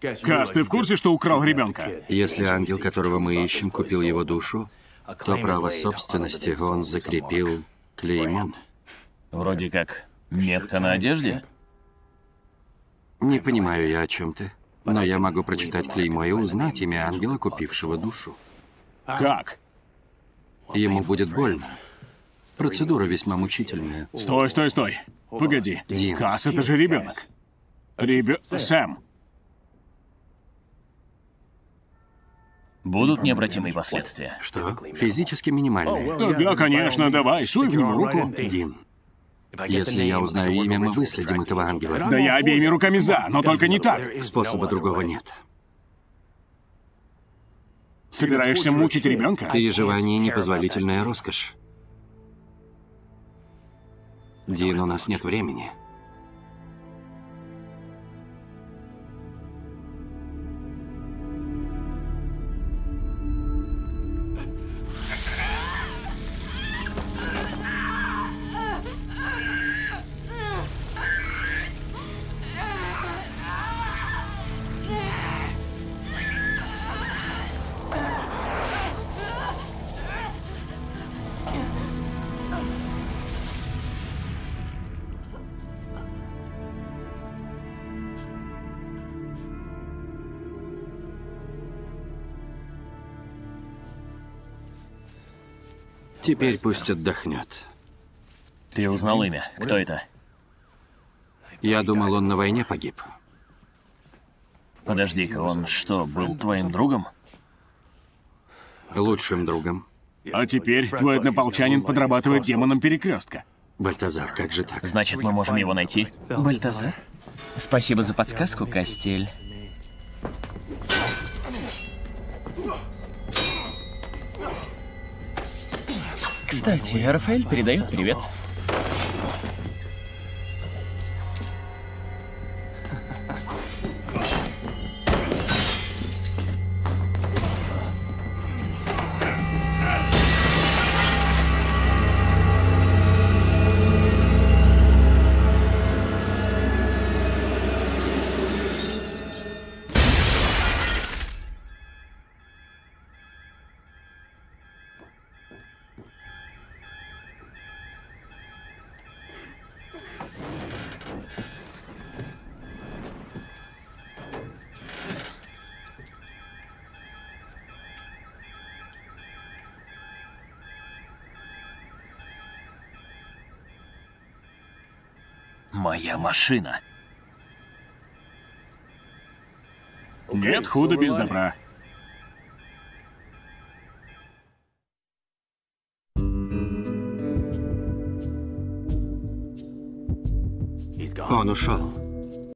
Кас, ты в курсе, что украл ребенка? Если ангел, которого мы ищем, купил его душу, то право собственности он закрепил клеймом. Вроде как метка на одежде? Не понимаю я, о чем ты. Но я могу прочитать клеймо и узнать имя ангела, купившего душу. Как? Ему будет больно. Процедура весьма мучительная. Стой, стой, стой. Погоди. Дин. Кас, это же ребенок. Ребё... Сэм. Будут необратимые последствия. Что? Физически минимальные. Тогда, конечно, давай, суй в него руку. Дин, если я узнаю имя, мы выследим этого ангела. Да я обеими руками за, но только не так. Способа другого нет. Собираешься мучить ребенка? Переживание — непозволительная роскошь. Дин, у нас нет времени. Теперь пусть отдохнет. Ты узнал имя? Кто это? Я думал, он на войне погиб. Подожди-ка, он что, был твоим другом? Лучшим другом. А теперь твой однополчанин подрабатывает демоном перекрестка. Бальтазар, как же так? Значит, мы можем его найти? Бальтазар? Спасибо за подсказку, Костель. Кстати, Рафаэль передает привет. Моя машина. Нет худа без добра. Он ушел.